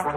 Hello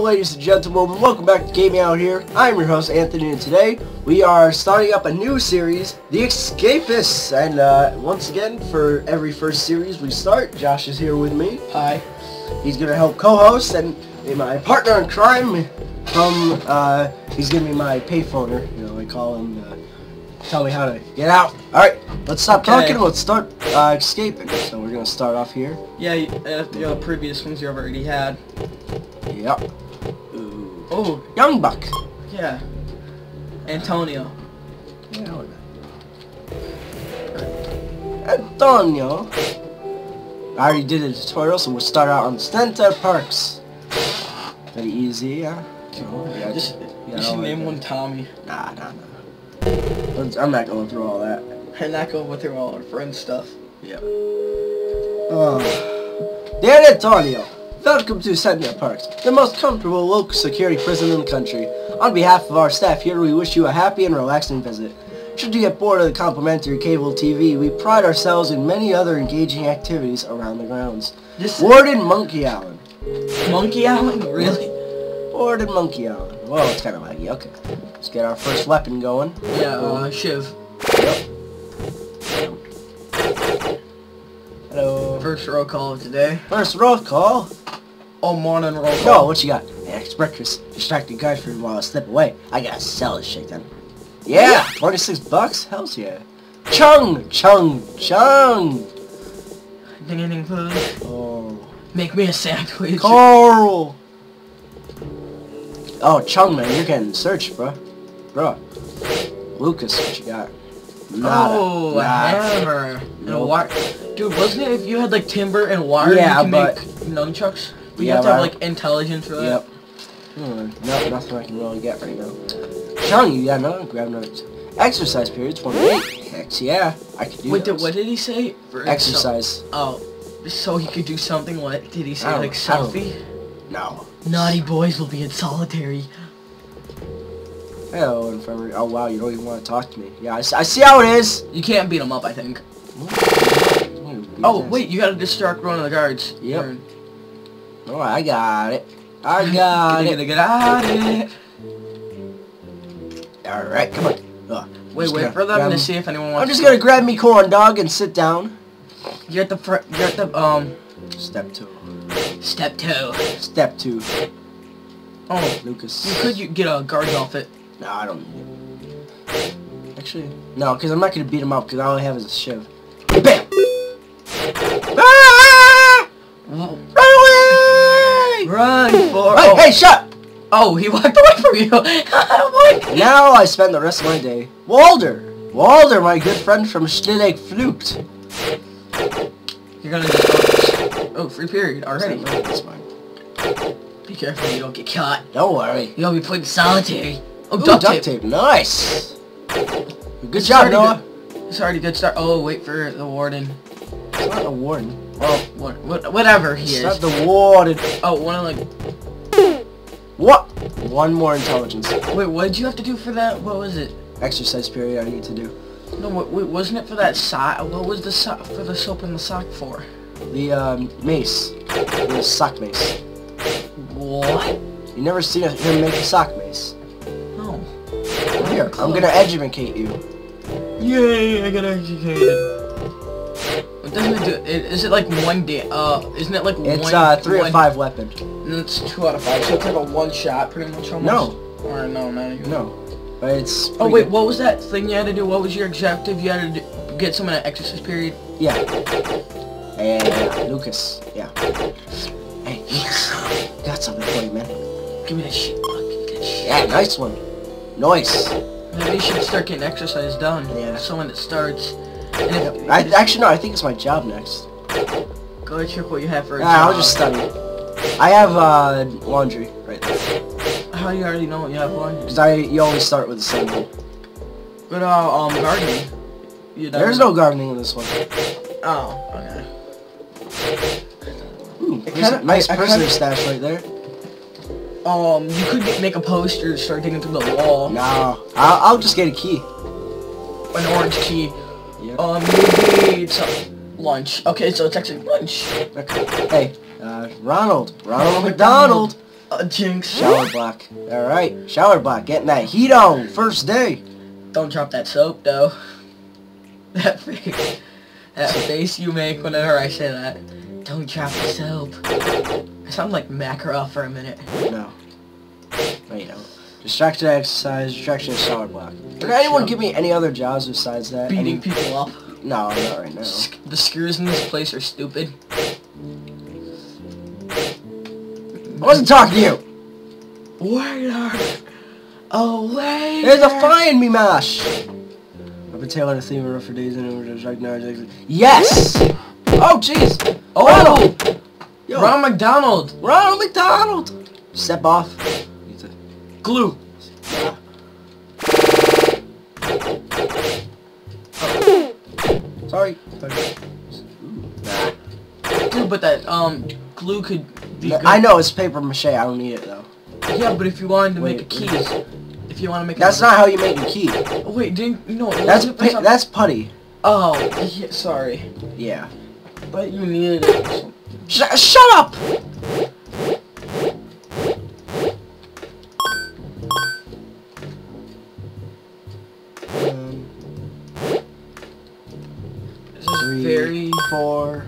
ladies and gentlemen, welcome back to Gaming Hour Here. I'm your host Anthony and today we are starting up a new series, The Escapists. And uh, once again, for every first series we start, Josh is here with me. Hi. He's going to help co-host and be my partner in crime from, uh, he's going to be my payphoner, you know, I call him, uh, tell me how to get out. Alright, let's stop Okay. talking, let's start uh, escaping. So we're going to start off here. Yeah, you- uh, the previous ones you've already had. Yep. Ooh. Oh, Young Buck. yeah. Antonio. Yeah. Antonio. I already did a tutorial, so we'll start out on Center Perks. Very easy, yeah. So, yeah, Just, yeah, you should name one Tommy. Nah, nah, nah. I'm not going through all that. And not go with all our friend stuff. Yep. Oh. Dear Antonio, welcome to Center Perks, the most comfortable local security prison in the country. On behalf of our staff here, we wish you a happy and relaxing visit. Should you get bored of the complimentary cable TV, we pride ourselves in many other engaging activities around the grounds. This Warden Monkey Island. Monkey Island? Really? Warden Monkey Island. Well, it's kind of laggy. Okay. Let's get our first weapon going. Yeah, uh, Shiv. Yep. Hello. First roll call of today. First roll call. Oh, morning roll call. what you got? Ex breakfast. Distracting guys for while I slip away. I gotta sell this shit then. Yeah! 26 bucks? Hells yeah. Chung! Chung! Chung! Ding ding food. Oh. Make me a sandwich. Carl! Oh, Chung, man, you're getting searched, bro. Bro. Lucas, what you got? Nada. Oh, Nada. hammer. And a wire. Dude, wasn't it if you had like timber and wire, Yeah, you can but- make nunchucks? But you have to have right. like intelligence for that. Yep. Hmm, no, nothing I can really get right now. Chung, you got another? Grab another. Exercise period, 28. Heck yeah, I could do Wait, those. what did he say? For Exercise. Oh, so he could do something. What did he say? I Like I selfie? No. Naughty boys will be in solitary. Hello, infirmary. Oh wow, you don't even want to talk to me. Yeah, I see how it is. You can't beat him up, I think. Oh, wait, you gotta distract one of the guards. Yep. Oh, I got it. I got it. it, get out of it. All right, come on. Wait, wait for them to see if anyone wants I'm just to- gonna grab me corn dog and sit down. You're at the fr- you're at the, um, Step two. step two. Step two. Oh, Lucas. you could you get a guard's outfit. No, I don't need it. Actually, no, because I'm not gonna beat him up because all I have is a shiv. Bam! Ah! Run away! Run for, Hey, oh, hey, shut! Oh, he walked away from you. Oh, what? Now I spend the rest of my day. Walder! Walder, my good friend from Schnillig Flute. You're gonna just, oh, free period already. That's fine. Be careful you don't get caught. Don't worry. You'll be put in solitary. Oh, Ooh, duct, tape. Nice. Good It's job, Noah. good. It's already a good start. Oh, wait for the warden. It's not the warden. Oh, what, what, whatever he It's is. not the warden. Oh, one of like, What? One more intelligence. wait, what did you have to do for that? What was it? Exercise period I need to do. No, wait, wait wasn't it for that sock? What was the sock for the soap in the sock for? The um, mace. The sock mace. What? You never seen a- him make a sock mace. No. Here, I'm gonna educate you. Yay! I got educated. What doesn't it do? It, is it like one day? Uh, isn't it like It's one? uh three one, or five weapon. It's two out of five. So it's like a one shot, pretty much almost. No. Or no, not even. No, but it's. Oh wait, good. what was that thing you had to do? What was your objective? You had to do, get someone an exercise period. Yeah. And Lucas. Yeah. Hey, Lucas. Got something for you, man. Give me that shit. That shit. Yeah, nice one. Nice. Maybe you should start getting exercise done. Yeah. So when it starts. And if, I actually no. I think it's my job next. Go check what you have for a Ah, I'll just study. I have uh laundry right there. How do you already know what you have one? Cause I you always start with the same. But uh, um, gardening. There's no gardening in this one. Oh, okay. Ooh, a kinda- nice I- I prisoner kinda- stash right there. Um, you could get, make a poster, start digging through the wall. No, I'll, I'll just get a key. An orange key. Yep. Um, maybe it's lunch. Okay, so it's actually lunch. Okay. Hey, uh, Ronald. Ronald McDonald. A jinx. Shower block. Alright, shower block. Getting that heat on. First day. Don't drop that soap, though. That face, that face you make whenever I say that. Don't drop the soap. I sound like Makarov for a minute. No. No, you don't. Distraction exercise, distraction shower block. Can anyone give me any other jobs besides that? Beating Any- people up. No, not right now. The screws in this place are stupid. I wasn't talking to you! Waiter! Oh, waiter! There's a fly in me mash! I've been tailoring a theme for days and overdose right now. Yes! Oh, jeez! Oh! Ronald! Yo, Ron McDonald! Ronald McDonald! Step off. To- Glue! Sorry. Sorry. Dude, but that, um, glue could I know it's paper mache. I don't need it though. Yeah, but if you wanted to make a key, wait. if you want to make That's not how you make a key. Oh, wait, didn't, no. That's that's putty. Oh, yeah, sorry. Yeah. But you needed it. Sh shut up! Um, This is three, very... four.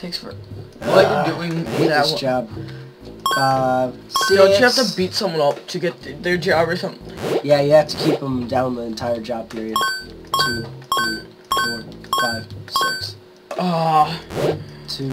This takes for... What you're doing I hate this one. job. Five, six. Don't you have to beat someone up to get th- their job or something? Yeah, you have to keep them down the entire job period. Two, three, four, five, six. Ah. Two,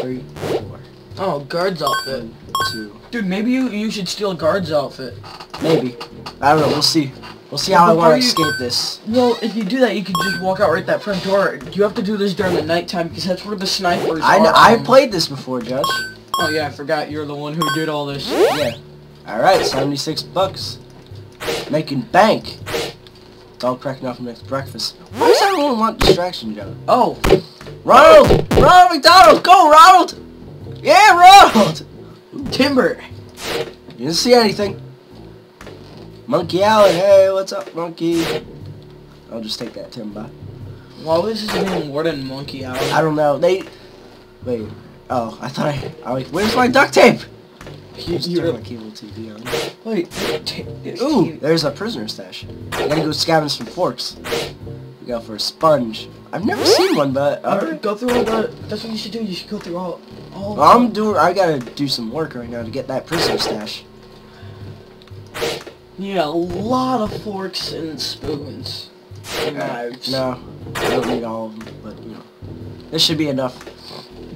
three, four. oh, guard's outfit. One, two. Dude, maybe you, you should steal guard's outfit. Maybe. I don't know. We'll see. We'll see how I Before want to escape this. Well, if you do that, you could just walk out right that front door. You have to do this during the nighttime because that's where the snipers I are. know, I played this before, Josh. Oh yeah, I forgot you're the one who did all this. Yeah. All right, seventy-six bucks. Making bank. Dog cracking off next breakfast. Why does everyone want distraction, Joe? Oh, Ronald! Ronald McDonald! Go, Ronald! Yeah, Ronald! Timber. You didn't see anything. Monkey Allen, hey, what's up, monkey? I'll just take that timber. Why was his name Warden Monkey Out? I don't know. They. Wait. Oh, I thought I. I like, where's my duct tape? You, Just turn my really, cable TV on. wait. Ooh, there's a prisoner stash. I gotta go scavenge some forks. We go for a sponge. I've never seen one, but Uh. Go through all the. That's what you should do. You should go through all. all. I'm doing. I gotta do some work right now to get that prisoner stash. Yeah, a lot of forks and spoons. And knives. No, I don't need all of them, but you know, this should be enough.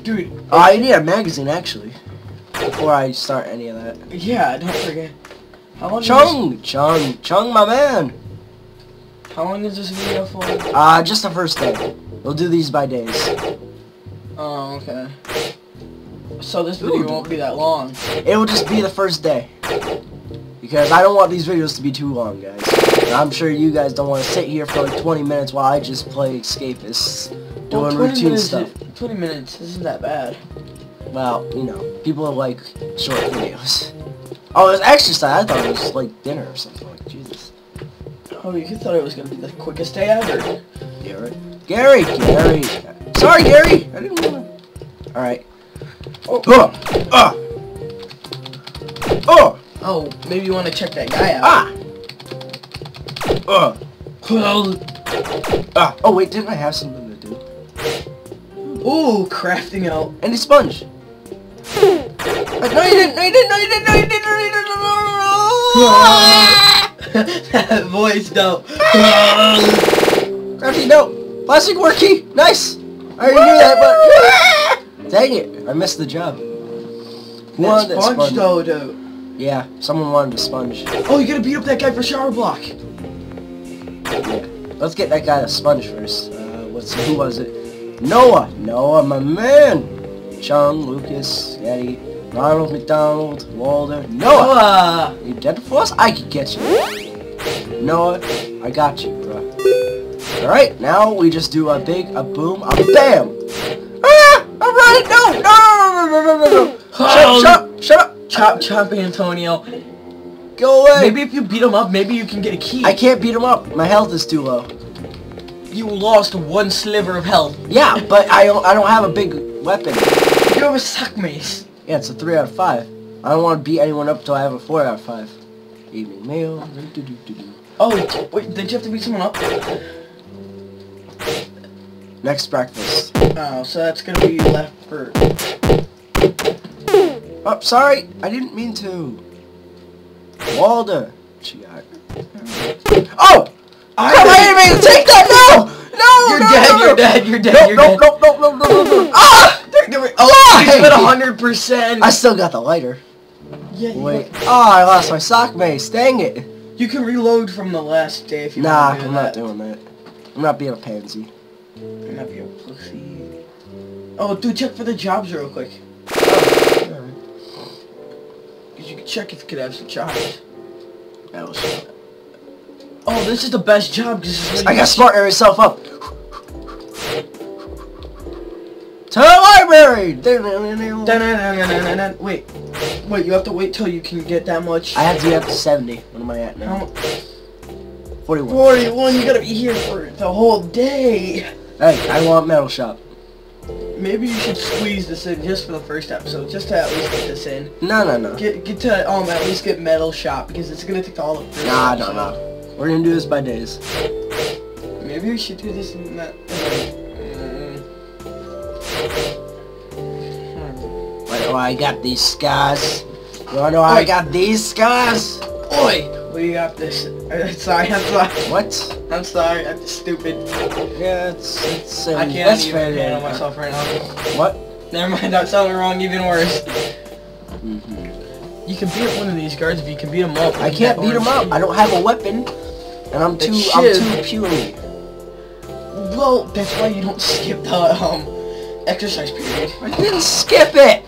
Dude. Oh, I need a magazine actually. Before I start any of that. Yeah, don't forget. How long? Is Chung, Chung, Chung, my man. how long is this video for? Uh, just the first day. We'll do these by days. Oh, okay. So this video Ooh. won't be that long. It will just be the first day. Because I don't want these videos to be too long, guys. And I'm sure you guys don't want to sit here for like 20 minutes while I just play Escapists. Doing Well, 20 routine minutes, stuff. 20 minutes isn't that bad. Well, you know, people like short videos. Oh, it was exercise. I thought it was like dinner or something. Like, Jesus. Oh, you thought it was gonna be the quickest day ever. Gary. Gary! Gary! Sorry, Gary! I didn't want to... Alright. Oh. Oh! Ah! Oh! Oh, maybe you want to check that guy out. Ah! Oh! Well, Ah! Oh, wait, didn't I have something to do? ooh, crafting out. And a sponge. Uh, no, you didn't! No, you didn't! No, you didn't! No, you didn't! No, you didn't! That voice though. Crafty, no! Plastic work key! Nice! I already knew that, but... Dang it! I missed the job. Who that wanted that sponge sponge? though, dude. Yeah, someone wanted a sponge. Oh, you gotta beat up that guy for shower block. Yeah. Let's get that guy a sponge first. Uh, what's who was it? Noah. Noah, my man. Chung, Lucas, Eddie, Ronald McDonald, Walter. Noah. Noah. You dead for us? I could get you. Noah, I got you, bro. All right, now we just do a big, a boom, a bam. Ah! No, no, no, no, no, no, no, no. Shut, shut, up, shut up. Chop, chop, Antonio. Go away! Maybe if you beat him up, maybe you can get a key. I can't beat him up. My health is too low. You lost one sliver of health. Yeah, but I don't, I don't have a big weapon. You have a suck mace. Yeah, it's a 3 out of 5. I don't want to beat anyone up until I have a 4 out of 5. Evening mail. Oh, wait, wait, did you have to beat someone up? Next breakfast. Oh, so that's gonna be left for... Oh, sorry. I didn't mean to. Walda. She got. Oh! I Come on, I didn't mean to take that! No! No! You're no, dead, no, you're no. dead, you're dead, No, you're no, dead. no, no, no, no, no, no. Ah! They're doing... Oh, he's been 100%. I still got the lighter. yeah, Wait. Oh, I lost my sock mace. Dang it. you can reload from the last day if you Nah, want to do I'm that. not doing that. I'm not being a pansy. You're not being a pussy. Oh, dude, check for the jobs real quick. Because you can check if you could have some jobs. That was Oh, this is the best job because I got smart myself up. To the library! Wait, wait, you have to wait till you can get that much. I have to get up to 70. What am I at now? 41. 41, you gotta be here for the whole day. Hey, I want metal shop. Maybe you should squeeze this in just for the first episode, just to at least get this in. No, no, no. Get get to um at least get metal shop because it's gonna take all of. Nah, no, no. We're gonna do this by days. Maybe we should do this in that. Mm. Why do I got these scars? Know how I Oi. got these scars? Oi! We got this. I'm sorry. I'm sorry. What? I'm sorry. I'm just stupid. Yeah, it's, it's, um, I can't even handle myself right now. What? Never mind. I'm sounding wrong. Even worse. hmm You can beat one of these guards if you can beat them up. I can't beat them up. I don't have a weapon. And I'm too, I'm too puny. Well, that's why you don't skip the um exercise period. I didn't skip it!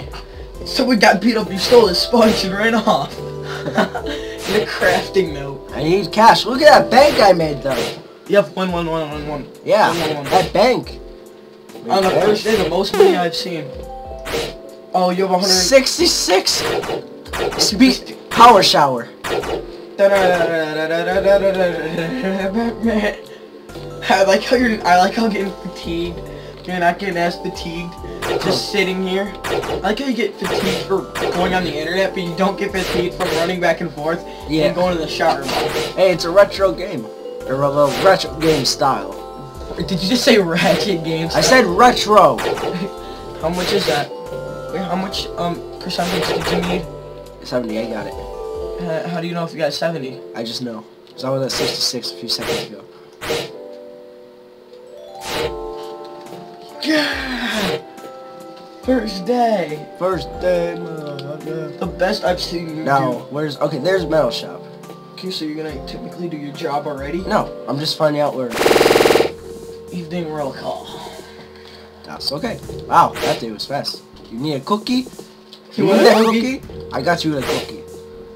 So we got beat up. You stole his sponge and ran off. In a crafting note. I need cash. Look at that bank I made though. You have one, one, one, one, one. Yeah, One, one, one. that bank. On the first day, the most money I've seen. Oh, you have 166. Speed power shower. I like how you're. I like how getting fatigued. You're not getting as fatigued. Just sitting here. I like how you get fatigued for going on the internet, but you don't get fatigued from running back and forth Yeah. and going to the shower. Hey, it's a retro game. A retro game style. Did you just say ratchet games? I said retro. How much is that? Wait, how much um percentage did you need? 70, I got it. Uh, how do you know if you got 70? I just know. Because I was at 66 a few seconds ago. First day. First day. The best I've seen you Now, where's... Okay, there's metal shop. Okay, so you're gonna technically do your job already? No, I'm just finding out where... Evening roll call. That's okay. Wow, that day was fast. You need a cookie? You You want need a cookie? cookie? I got you a cookie.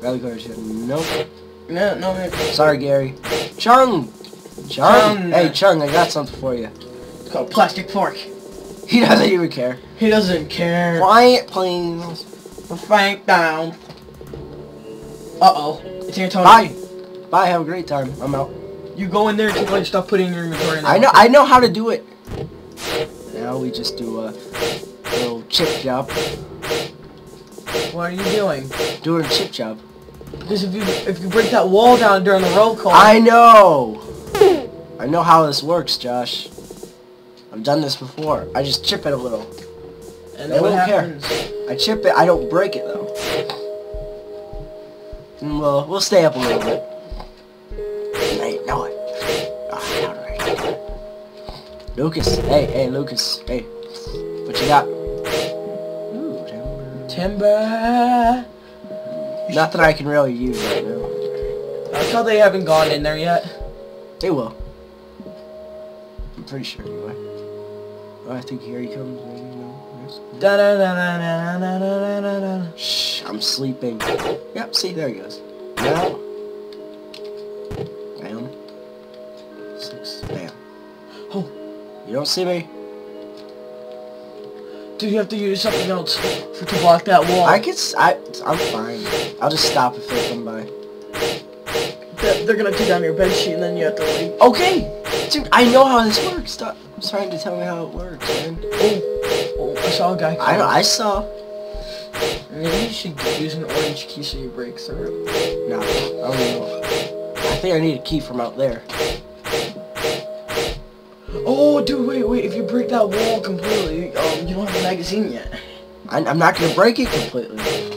Valley Guard said, nope. No, no, man. Sorry, Gary. Chung! Chung! Chung. Hey, Chung, I got something for you. It's called plastic fork. He doesn't even care. He doesn't care. Quiet, please. Frank down. Uh-oh. It's Antonio. Bye. Bye, have a great time. I'm out. You go in there, take all your stuff, put it in your inventory. and I know I know how to do it. Now we just do a little chip job. What are you doing? Doing a chip job. Because if you if you break that wall down during the roll call, I know! I know how this works, Josh. I've done this before. I just chip it a little. and I then what don't care. I chip it, I don't break it though. And we'll, we'll stay up a little bit. And I know it. Oh, right. Lucas, hey, hey, Lucas, hey. What you got? Ooh, timber. Timber. Nothing I can really use right now. I thought they haven't gone in there yet. They will. I'm pretty sure anyway. Oh, I think here he comes. Maybe, no. Da da da da da da da da da da. Shh, I'm sleeping. Yep, see, there he goes. Now. Bam. Six. Bam. Oh. You don't see me? Do you have to use something else to block that wall? I could. I'm fine. I'll just stop if they come by. They're, they're gonna take down your bed sheet and then you have to leave. Okay, dude. I know how this works. Stop I'm trying to tell me how it works, man. Oh, oh, I saw a guy. I know. I saw. Maybe you should use an orange key so you break through. No, I don't know. I think I need a key from out there. Oh, dude, wait, wait. If you break that wall completely, um, you don't have a magazine yet. I, I'm not gonna break it completely.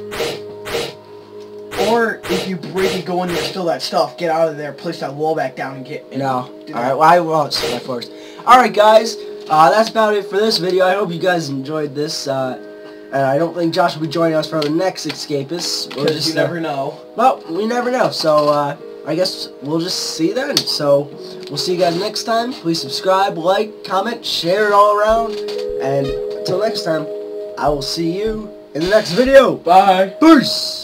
Or if you break it, go in there, steal that stuff, get out of there, place that wall back down, and get. and No. All Well, I won't my first. All right, guys. Uh, that's about it for this video. I hope you guys enjoyed this. Uh, and I don't think Josh will be joining us for the next Escapist. We'll Because you uh, never know. Well, we never know. So, uh, I guess we'll just see then. So, we'll see you guys next time. Please subscribe, like, comment, share it all around. And until next time, I will see you in the next video. Bye. Peace!